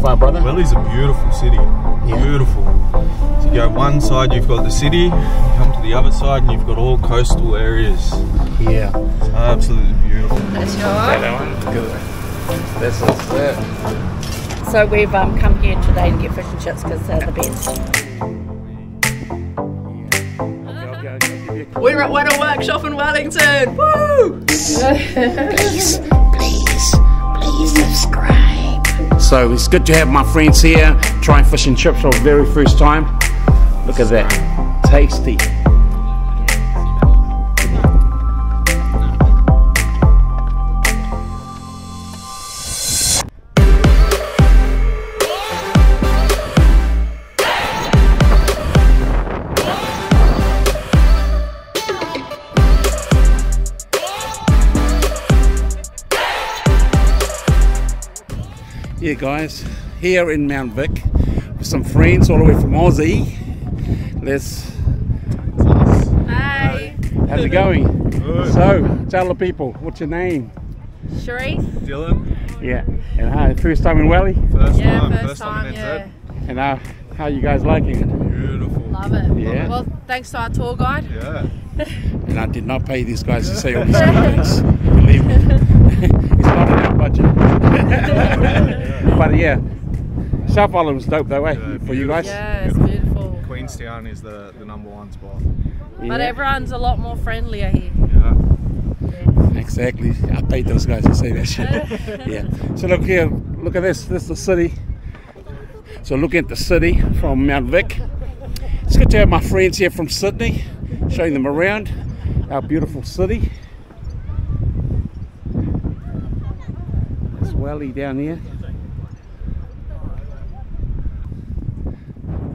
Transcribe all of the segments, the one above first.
far, brother? Welly's a beautiful city. Yeah. Beautiful. So you go one side, you've got the city. You come to the other side, and you've got all coastal areas. yeah. It's absolutely beautiful. That's your That one? Good. This is it. So we've um, come here today to get fish and chips because they're the best. Okay, okay, I'll give you a We're at Weta Workshop in Wellington. Woo! please, please, please subscribe. So it's good to have my friends here trying fish and chips for the very first time. Look at that. Tasty. Yeah, guys, here in Mount Vic with some friends all the way from Aussie. Let's. Hey, How's it going? Good. So, tell the people what's your name? Sharice. Dylan, Yeah, and how first time in Welly, first Yeah, time, first time, in yeah. NZ. and how how you guys liking it? Beautiful. Love it. Yeah. Well, thanks to our tour guide. Yeah. And I did not pay these guys to say all these good things. Believe me, it's not in our budget. but yeah, South Island was dope though, eh? Yeah, For you guys. Yeah, it's beautiful. Queenstown is the, the number one spot. But everyone's a lot more friendlier here. Yeah. Exactly. I paid those guys to say that shit. yeah. So look here, look at this. This is the city. So look at the city from Mount Vic. It's good to have my friends here from Sydney, showing them around our beautiful city. There's Welly down here.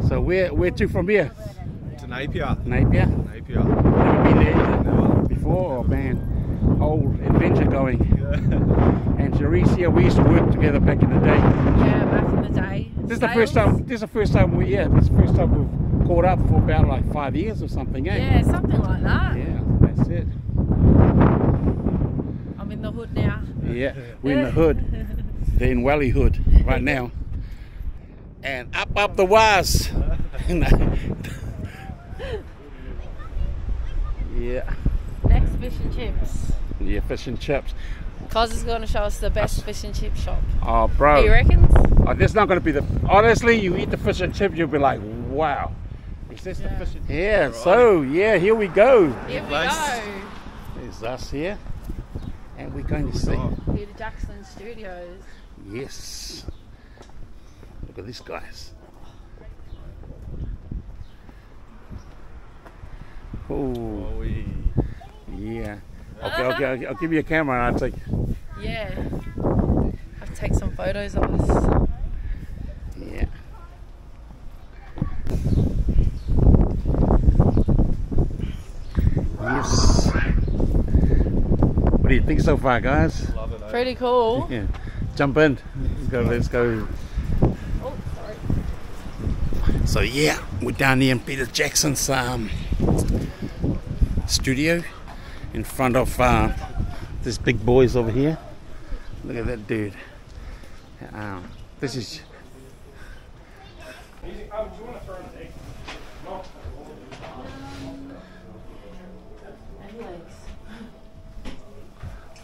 So where where to from here? To Napier. Napier. Napier. Never been there Never. before. Oh man, whole adventure going. Yeah. And Charisse here, we used to work together back in the day. Yeah, back in the day. This is the first time. This is the first time we yeah. This is the first time we've caught up for about like five years or something. Eh? Yeah, something like that. Yeah, that's it. I'm in the hood now. Yeah, we're in the hood. They're in Welly Hood right now. And up up the wires. yeah, Next fish and chips. yeah, fish and chips. Kos is going to show us the best fish and chip shop. Oh, bro. You reckons? Oh, this not going to be the. Honestly, you eat the fish and chips, you'll be like, wow. Is this Yeah. the fish? And, chip? yeah. So yeah, here we go. Here we go. There's us here, we're going to see. Peter Jackson Studios. Yes. Look at these guys. Oh, yeah. Okay, okay, I'll, I'll give you a camera and I'll take. Yeah. I'll take some photos of us. Yeah. Yes. What do you think so far, guys? Love it. eh? Pretty cool. Yeah. Jump in. Let's go. Let's go. Oh, sorry. So yeah, we're down here in Peter Jackson's um, studio, in front of uh, this big boys over here. Look at that dude. Um, this is.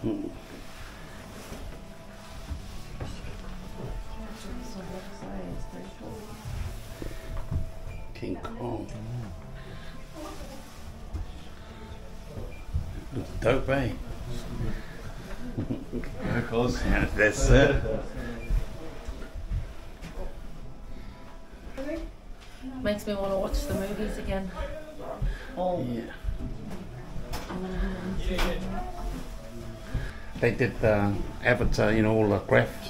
King Kong. Looks dope, eh? Of course. Yeah, that's it. Makes me want to watch the movies again. Oh, Yeah. They did the Avatar, you know, all the crafts.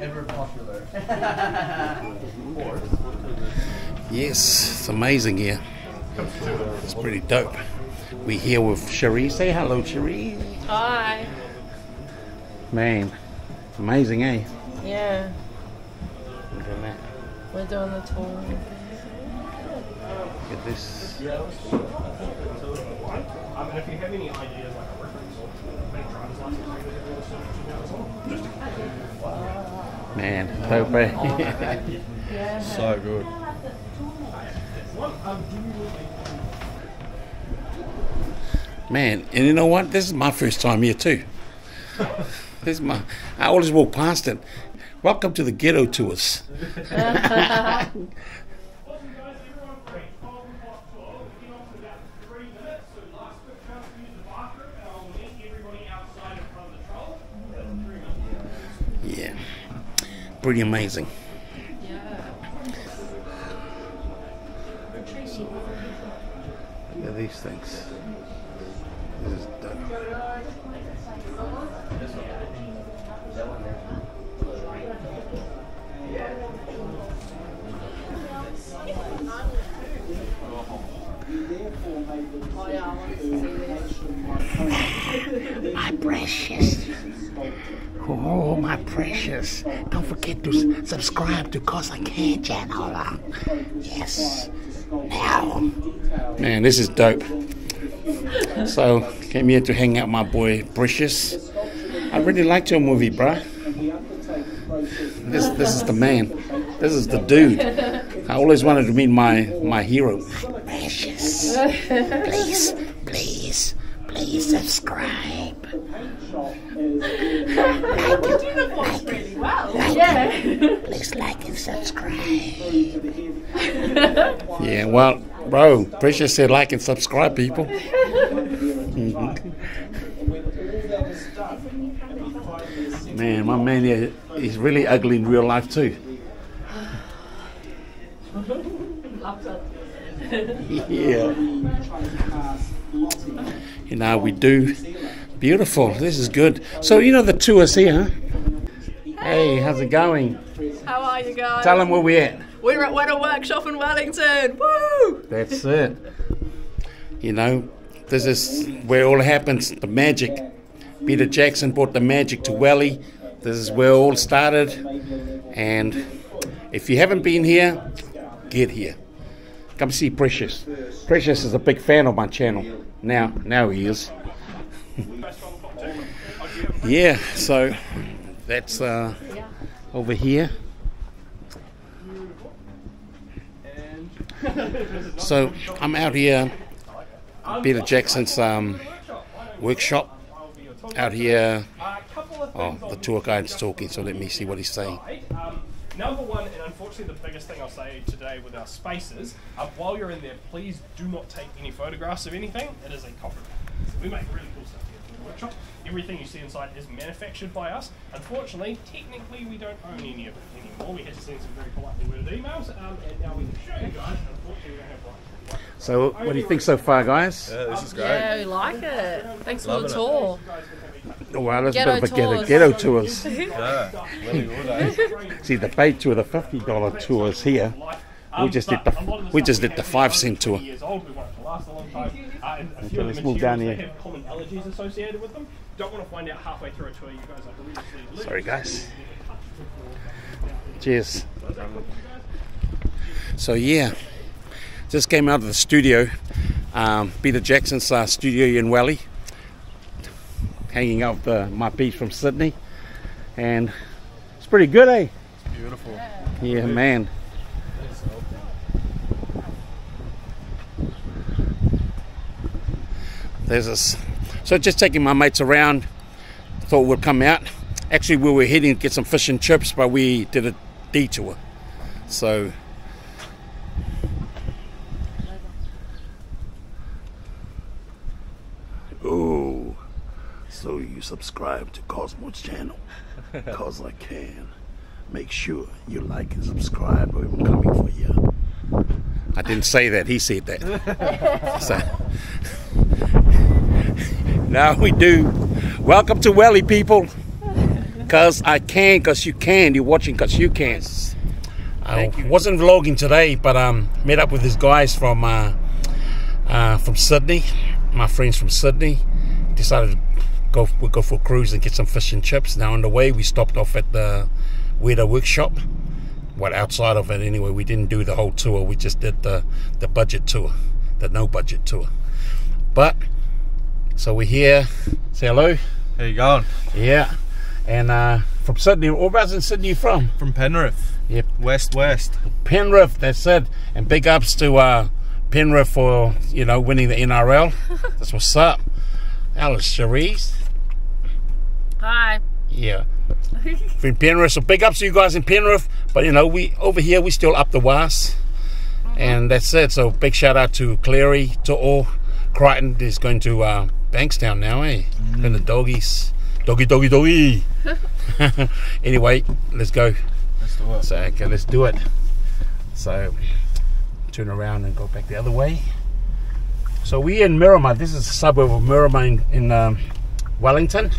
Ever popular. Yes, it's amazing here. It's pretty dope. We're here with Cherie. Say hello, Cherie. hi. Man, amazing, eh? Yeah, Look at that. we're doing the tour at this. I mean, if you have any ideas, like a reference Man, Tope. so good. Man, and you know what? This is my first time here too. this is my. I always walk past it. Welcome to the ghetto tours. pretty amazing. Kos I Can channel. uh, Yes. Now. Man, this is dope. So, came here to hang out with my boy Precious. I really liked your movie, bruh. This, this is the man. This is the dude. I always wanted to meet my, my hero. Precious. Please, please, please subscribe. Please like and subscribe. Yeah, well, bro, Precious said like and subscribe, people. Mhm. man, my man here, he's really ugly in real life, too. yeah. You know, we do. Beautiful. This is good. So, you know, the tour's here, huh? Hey, how's it going? How are you guys? Tell them where we're at. We're at Weta Workshop in Wellington. Woo! That's it. You know, this is where it all happens the magic. Peter Jackson brought the magic to Welly. This is where it all started. And if you haven't been here, get here. Come see Precious. Precious is a big fan of my channel. Now, now he is. yeah, so that's uh, over here. So I'm out here, Peter Jackson's um, workshop. Out here, oh, the tour guide's talking, so let me see what he's saying. Um, number one, and unfortunately the biggest thing I'll say today with our spaces, uh, while you're in there, please do not take any photographs of anything. It is a copyright. So we make really cool stuff here in the workshop. Everything you see inside is manufactured by us. Unfortunately, technically, we don't own any of it anymore. We had to send some very politely worded emails, um, and now we can show you guys. Unfortunately, we don't have rights. So, what do you think so far, guys? Yeah, this is great. Yeah, we like it. Thanks for Loving the it. tour. Well, that's Ghetto a bit of a ghetto, tours. ghetto tours. Yeah, really good, eh? See, the paid tour, the fifty dollar tours here. We just did the we just did the five cent tour. Years old, we want it to last a long time. Uh, and Okay, let's move down here. Have common allergies associated with them. Don't want to find out halfway through a tour you guys are horrendously Sorry, guys. Cheers. So yeah, just came out of the studio, um, Peter Jackson's uh, studio in Welly, hanging out the, my piece from Sydney, and it's pretty good, eh? It's beautiful. Yeah, man. There's this. So just taking my mates around. Thought we'd come out. Actually, we were heading to get some fish and chips, but we did a detour. So. Oh, so you subscribe to Cosmo's channel? Cause I can. Make sure you like and subscribe, or I'm coming for you. I didn't say that. He said that. so, now we do. Welcome to Welly, people. Cause I can, cause you can. You're watching, cause you can. I wasn't vlogging today, but um, met up with these guys from uh, uh, from Sydney. My friends from Sydney decided to go we go for a cruise and get some fish and chips. Now on the way, we stopped off at the Weta Workshop. What outside of it anyway? We didn't do the whole tour. We just did the the budget tour, the no budget tour. But so we're here. Say hello. How you going? Yeah. And uh, from Sydney, whereabouts in Sydney you from? From Penrith. Yep. West West. Penrith, that's it. And big ups to uh, Penrith for, you know, winning the NRL. that's what's up. Alice Cherise. Hi. Yeah. From Penrith. So big ups to you guys in Penrith. But, you know, we over here, we still up the was. And that's it. So big shout out to Cleary, to all. Crichton is going to uh, Bankstown now, eh? And the doggies. Doggy, doggy, doggy. anyway, let's go. That's the word. So okay, let's do it. So turn around and go back the other way. So we're in Miramar. This is a suburb of Miramar in, in um, Wellington.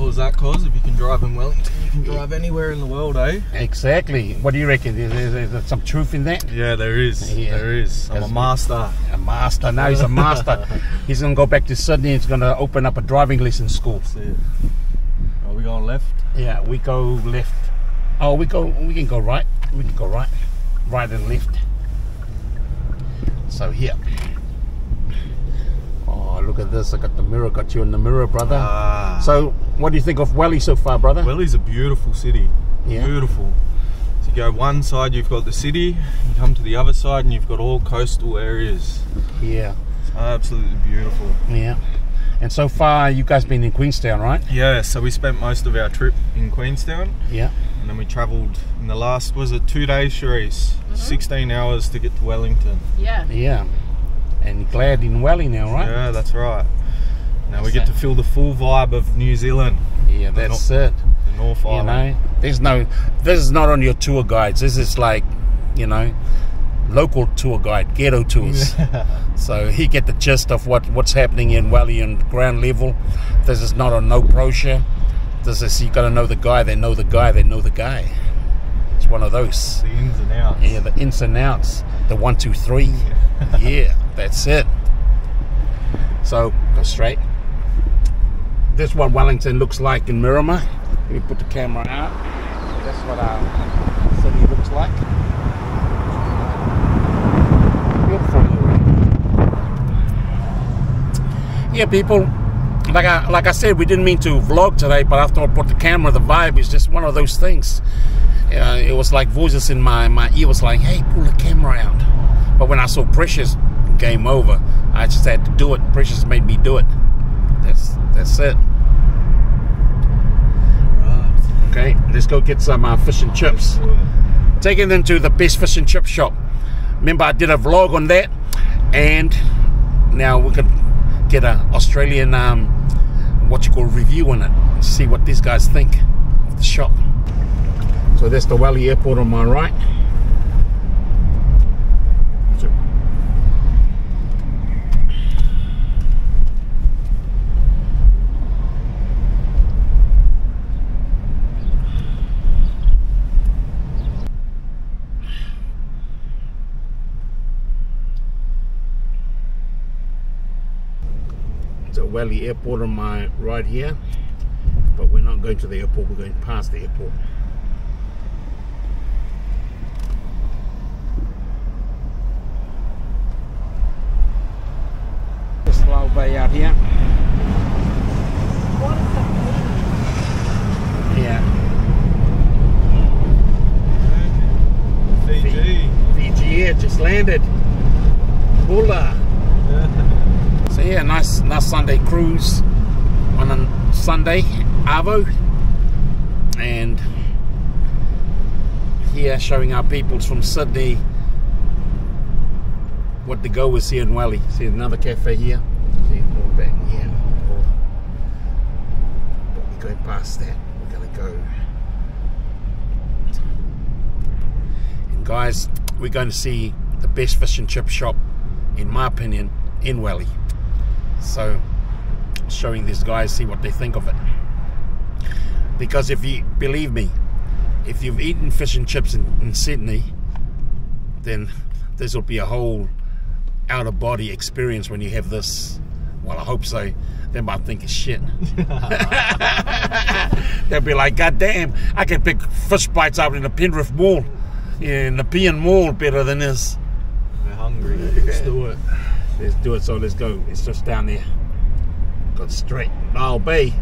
What was that cause? If you can drive in Wellington, you can drive anywhere in the world, eh? Exactly. What do you reckon? Is there, is there some truth in that? Yeah, there is. Yeah. There is. I'm a master. A master. Now he's a master. he's gonna go back to Sydney. He's gonna open up a driving lesson school. That's it. Are we going left? Yeah, we go left. Oh, we go. We can go right. We can go right, right and left. So here. Oh, look at this! I got the mirror. Got you in the mirror, brother. Ah. so, what do you think of Welly so far, brother? Welly's a beautiful city. Yeah. Beautiful. So you go one side, you've got the city. You come to the other side, and you've got all coastal areas. yeah, It's absolutely beautiful. yeah. And so far, you guys been in Queenstown, right? Yeah. So we spent most of our trip in Queenstown, Yeah. and then we travelled in the last was it two days, Cherise? Mm-hmm. 16 hours to get to Wellington. Yeah. Yeah. And glad in Welly now, right? Yeah, that's right. Now we get to feel the full vibe of New Zealand, Yeah, that's it. the North You Island. know, there's no. This is not on your tour guides. This is like, you know, local tour guide, ghetto tours. so he get the gist of what what's happening in Welly and ground level. This is not a no brochure. This is you got to know the guy. They know the guy. They know the guy. It's one of those. The ins and outs. Yeah, the ins and outs, the one, two, three. yeah, that's it. So go straight. This is what Wellington looks like in Miramar. Let me put the camera out. That's what our city looks like. Beautiful. Yeah, people. Like I like I said, we didn't mean to vlog today, but after I put the camera, the vibe is just one of those things uh, it was like voices in my, my ear was like, hey, pull the camera out. But when I saw Precious, game over. I just had to do it. Precious made me do it. That's that's it. Okay, let's go get some uh, fish and chips. Taking them to the best fish and chip shop. Remember, I did a vlog on that, and now we could get a Australian um, what you call review on it. See what these guys think of the shop. So there's the Welly Airport on my right. So- So Welly Airport on my right here, but we're not going to the airport. We're going past the airport. Little bay out here. Yeah, Fiji. Fiji Air just landed. Hula. So yeah, nice, nice Sunday cruise on a Sunday, Arvo, and here showing our peoples from Sydney what the go is here in Welly. See another cafe here. See more back here. But we're going past that. We're gonna go. And guys, we're going to see the best fish and chip shop, in my opinion, in Welly. So, showing these guys, see what they think of it. Because if you believe me, if you've eaten fish and chips in, in Sydney, then this will be a whole out of body experience when you have this. Well, I hope so. They might think it's shit. They'll be like, God damn, I can pick fish bites out in the Penrith Mall, in the Nepean Mall better than this. We're hungry. Let's do it. Let's do it. So let's go. It's just down there. Got straight. Lyall Bay.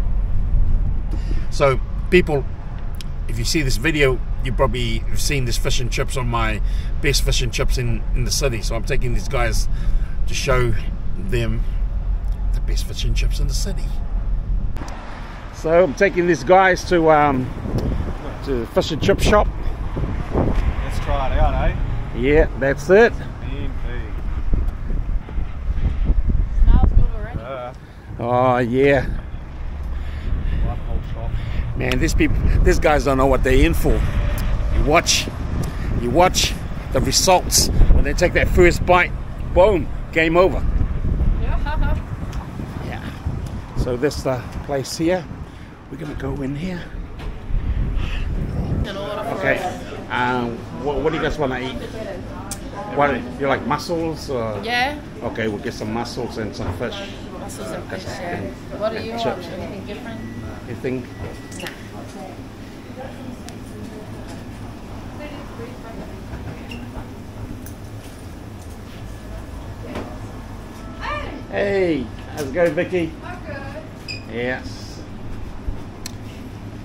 So, people, if you see this video, you probably have seen this fish and chips on my best fish and chips in, in the city. So I'm taking these guys to show them the best fish and chips in the city. So I'm taking these guys to um, to the fish and chip shop. Let's try it out, eh? Yeah, that's it. Mean pig. Smells good already. Uh, Oh yeah, one whole shop. man. These people, these guys don't know what they're in for. You watch, you watch the results when they take that first bite. Boom, game over. Yeah. Yeah. So this uh, place here, we're gonna go in here. In order for Okay. Um, what, what do you guys want to eat? What you like mussels? Or? Yeah. Okay, we'll get some mussels and some fish. Mussels and fish, yeah. What do you want? Chips. Anything different? Anything? Hey, how's it going, Vicky? Yes.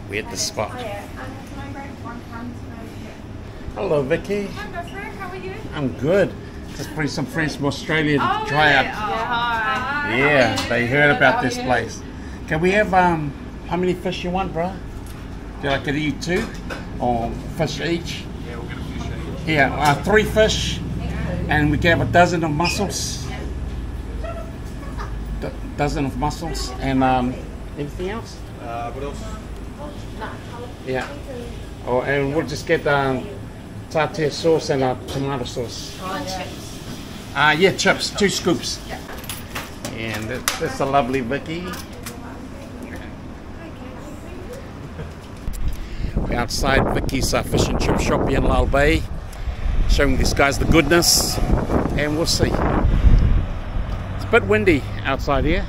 We hit the spot. Hello, Vicky. Hello, Frank. How are you? I'm good. Just bring some friends from Australia to try out. hi. Yeah, they heard about this place. Can we have um how many fish you want, bro? Do you like to eat two or fish each? Yeah, we'll get a fish each. Yeah, uh, three fish, and we can have a dozen of mussels. Do- dozen of mussels, and um, anything else? Uh, what else? Yeah. Oh, and we'll just get um, tartare sauce and uh, tomato sauce. Ah, yeah, chips, two scoops. Yeah. And that, that's a lovely Vicky. We're outside Vicky's uh, fish and chip shop here in Lyall Bay, showing these guys the goodness, and we'll see. It's a bit windy outside here.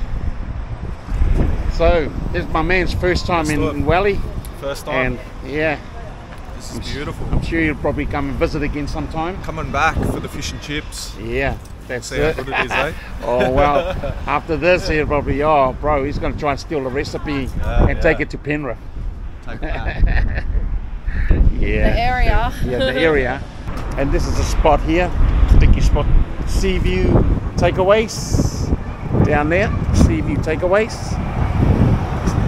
So, this is my man's first time in, in Welly, First time. and yeah, this is beautiful. I'm sure you'll probably come and visit again sometime. Coming back for the fish and chips. Yeah, that's See how it. good it is, eh? oh well, after this, he'll probably oh, bro, he's gonna try and steal the recipe Uh, and take it to Penrith. Take that. Yeah, The area. yeah, the area. And this is a spot here, sticky spot, Sea View Takeaways down there. Sea View Takeaways.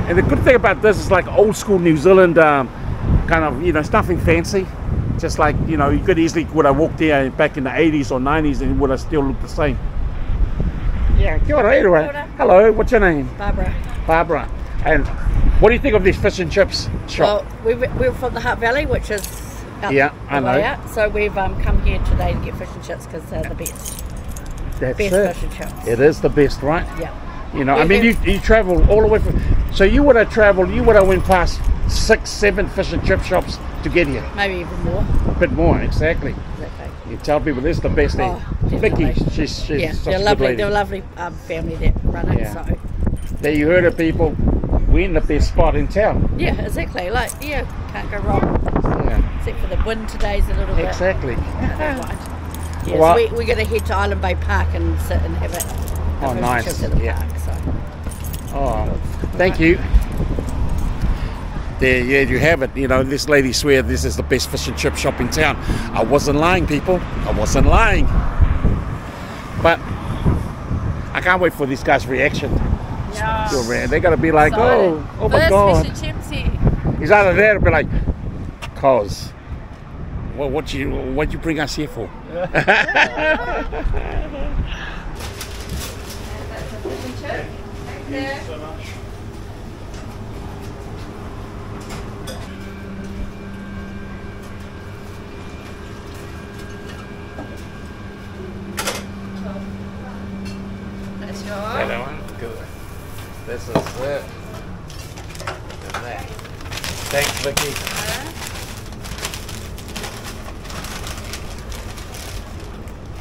And the good thing about this is like old school New Zealand um, kind of, you know, it's nothing fancy. Just like, you know, you could easily, would have walked there back in the 80s or 90s and would have still looked the same? Yeah, kia ora, anyway. Hello, what's your name? Barbara. Barbara. And what do you think of this fish and chips shop? Well, we, we're from the Hutt Valley, which is Yeah, I know. out. So we've um, come here today to get fish and chips because they're the best. That's Best it. fish and chips. It is the best, right? Yeah. You know, I We- mean, you, you travel all the way from. So you would have traveled, you would have went past six, seven fish and chip shops to get here. Maybe even more. A bit more, exactly. Exactly. You tell people this is the best Oh. Vicky, she's, she's yeah, they're a lovely. They're a lovely um, family that run it. Yeah. So There you heard it, people. We're in the best spot in town. yeah, exactly. Like yeah, can't go wrong. Yeah, Except for the wind today's a little bit. exactly. Yes, Well- we, we're going to head to Island Bay Park and sit and have it. have Oh, nice. At the Yeah. park, so. Oh, thank you. There, yeah, you have it. You know, this lady swear this is the best fish and chip shop in town. I wasn't lying, people. I wasn't lying. But I can't wait for this guy's reaction. Yeah. Your re- They're gonna be like, So, oh, oh my First god. fish and chips here. He's either there or be like, cause. Well, what you what you bring us here for? That's yours. That one? Good. This is it. Look at that. Thanks, Vicky. Uh-huh.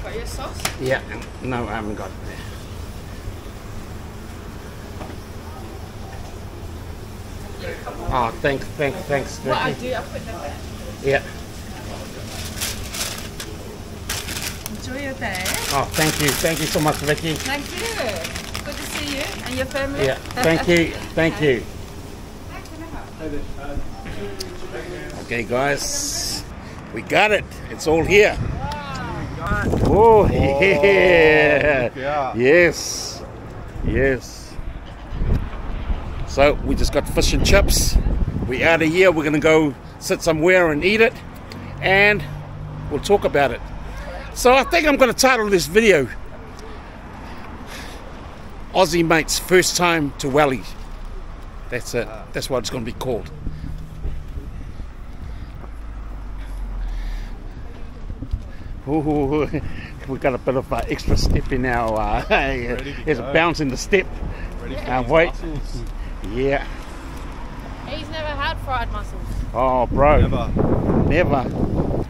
Got your sauce? Yeah, no, I haven't got it there. Oh, thanks, thanks, thanks, What I do, I put them back. Yeah. Your day. Oh, thank you, thank you so much, Vicky. Thank you. Good to see you and your family. Yeah, thank you, thank you. Okay, guys, we got it. It's all here. Oh, yeah. Oh, yeah. Yes. Yes. So we just got fish and chips. We out of here. We're gonna go sit somewhere and eat it, and we'll talk about it. So I think I'm gonna title this video Aussie mates first time to Welly. That's it. That's what it's gonna be called. Ooh, we got a bit of uh, extra step in our. Uh, there's a bounce in the step. Uh, wait. Yeah. He's never had fried mussels. Oh, bro. Never. Never.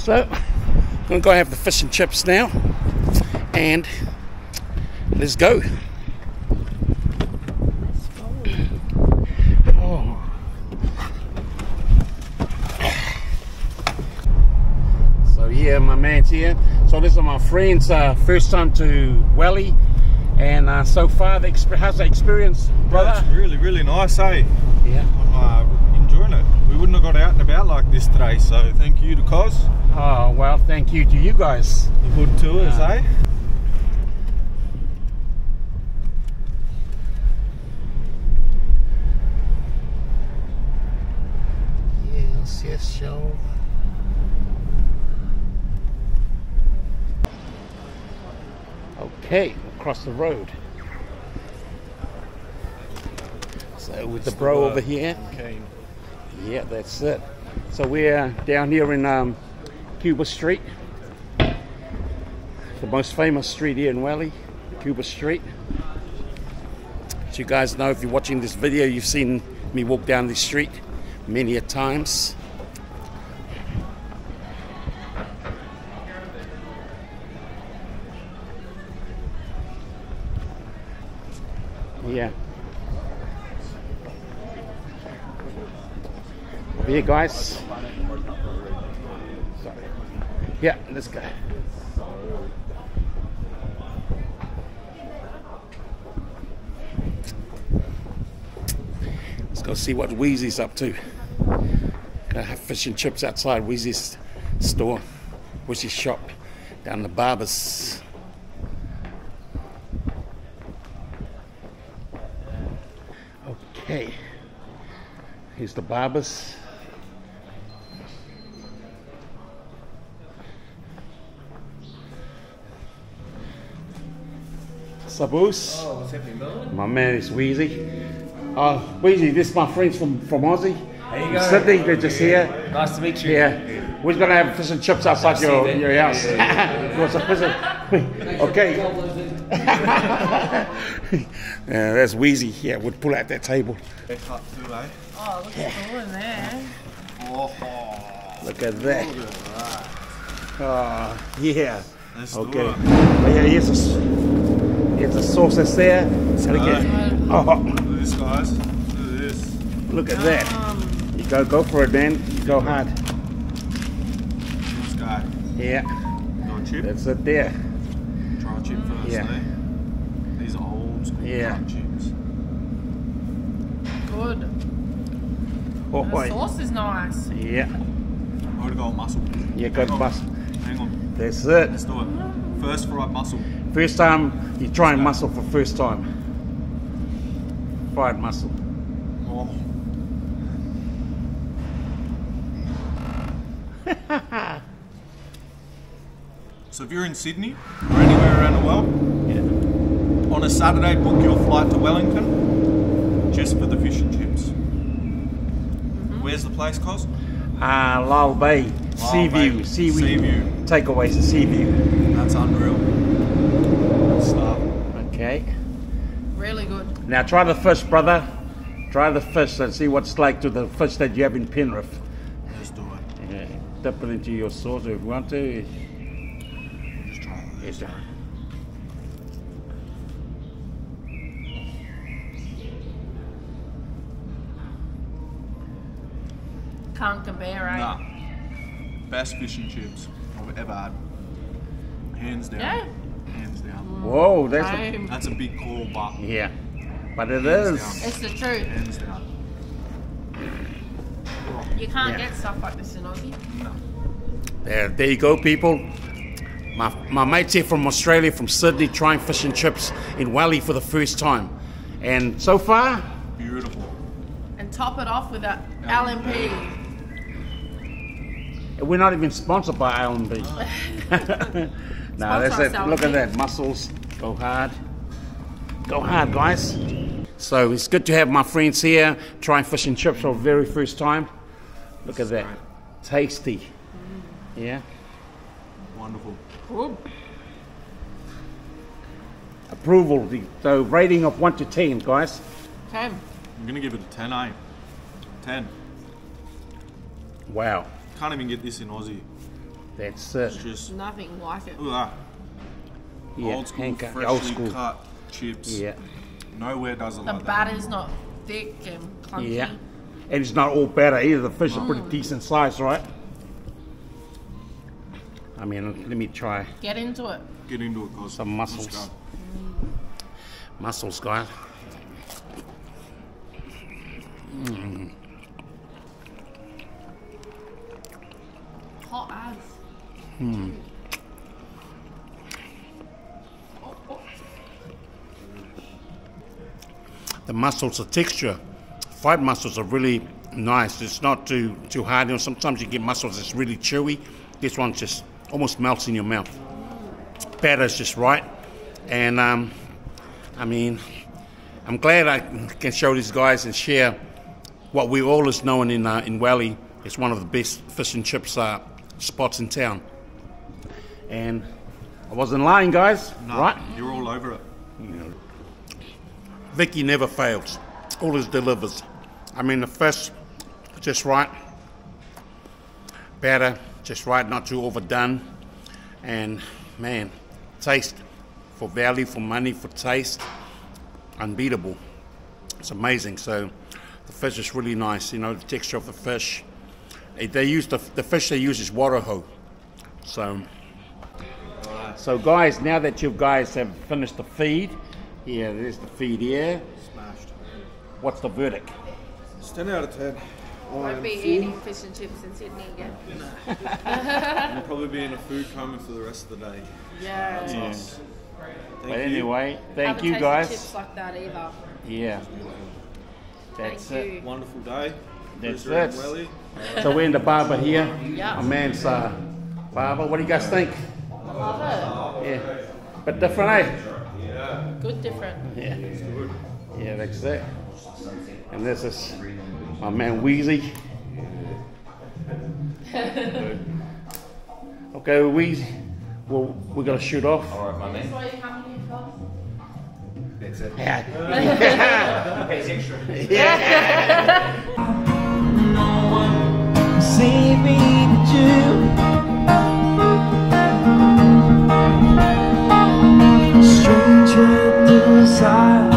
So, I'm gonna go have the fish and chips now, and let's go. Oh. So yeah, my man's here. So this is my friends' uh, first time to Welly, and uh, so far, the how's the experience, brother? it's really, really nice, eh? Yeah. I'm uh, enjoying it. We wouldn't have got out and about like this today, so thank you to Kos. Oh well, thank you to you guys. The hood tours, Ah. eh? Yes, yes, show. Okay, across the road. So with the bro over here. Keen. Yeah, that's it. So we're down here in um, Cuba Street, the most famous street here in Welly, Cuba Street. As you guys know, if you're watching this video, you've seen me walk down this street many a times. Yeah. Here, guys. Yeah, let's go. Let's go see what Wheezy's up to. Gonna have fish and chips outside Wheezy's store, Wheezy's shop, down the Barbers. Okay. Here's the Barbers. Sabus. Oh, what's happening? My man is Wheezy. Uh, Wheezy, this is my friends from, from Aussie. Sydney, they're just here. Nice to meet you. Yeah. We're gonna have fish and chips outside your, that. your house. some fish and- okay. yeah, that's Wheezy. Yeah, we'll pull out that table. Too, eh? Oh, looks cool in there. Look at that. Oh, yeah. Let's Okay. yeah, here's a, s- the a sauce that's there. And again, oh, Look at this, guys. Look at this. look at that. You go, go for it, man. Go hard. This guy. Yeah, Got a chip. that's it there. Try chip first, Yeah. eh? These are old school Yeah. chips. Good. Oh, The boy. sauce is nice. Yeah, I'm gonna go with mussel. yeah, go Hang on. Hang on. That's it. Let's do it. First fried mussel. First time you try and muscle for first time. Fried muscle. Oh. so if you're in Sydney or anywhere around the world, yeah. on a Saturday book your flight to Wellington just for the fish and chips. Where's the place, Kos? Ah, Lyall Bay, Sea Bay, View, Sea Sea View. View. Takeaways to Sea View. That's unreal. Good stuff. Okay. Really good. Now try the fish, brother. Try the fish and see what's like to the fish that you have in Penrith. Let's do it. Yeah, dip it into your sauce if you want to. Just try it. Yes, sir. Can't compare, eh? Nah. Best fish and chips I've ever had. Hands down. Yeah. Hands down. Whoa, that's a, That's a big call, but yeah. but it Hands is. down. It's the truth. Hands down. You can't Yeah. get stuff like this in Aussie. There, there you go, people. My, my mates here from Australia, from Sydney, trying fish and chips in Welly for the first time. And so far, Beautiful. And top it off with that L&P. We're not even sponsored by L&P. no, that's it. Look at that. Muscles. Go hard. Go hard, guys. So it's good to have my friends here trying fish and chips for the very first time. Look at that. Tasty. Yeah. Wonderful. Good. Approval. The, the rating of 1 to 10, guys. Okay. I'm gonna give it a 10, eh? 10. Wow. Can't even get this in Aussie. That's it. It's just Nothing like it. look at that. Yeah, old school, hand cut- freshly old school. cut chips. Yeah. Nowhere does it The like that. batter's not thick and clunky. Yeah. And it's not all batter either. The fish are pretty mm. decent size, right? I mean, let me try Get into it. Get into it, guys. Some Let's muscles. guys. Hot mm. The mussels, the texture, fried mussels are really nice. It's not too too hard. You know, sometimes you get mussels that's really chewy. This one just almost melts in your mouth. Batter's just right, and um, I mean, I'm glad I can show these guys and share what we always known in uh, in Welly. It's one of the best fish and chips uh, spots in town. And I wasn't lying, guys. Nah, Right? You're all over it. Vicky never fails. Always delivers. I mean, the fish, just right. Batter, just right, not too overdone. And man, taste for value, for money, for taste, unbeatable. It's amazing. So the fish is really nice. You know, the texture of the fish. They use the, the fish they use is warehou. So. So guys, now that you guys have finished the feed, yeah, there's the feed here. Smashed. What's the verdict? It's 10 out of 10. Won't be eating fish and chips in Sydney again. I'll probably be in a food coma for the rest of the day. Yeah. Nice. Thank But you. anyway, thank Haven't you tasted guys. chips like that either. Yeah. That's Thank it. you. Wonderful day. That's Cruiser it. Welly. So we're in the barber here. Yeah. My man's uh, barber. What do you guys think? Love Yeah. But different, eh? it. Good different. Yeah. Yeah, that's it. And this is my man Wheezy. okay, Wheezy. Well, we're gonna shoot off. Alright, my man. Why you coming here for? That's it. Yeah. Pays extra. Save me but you desire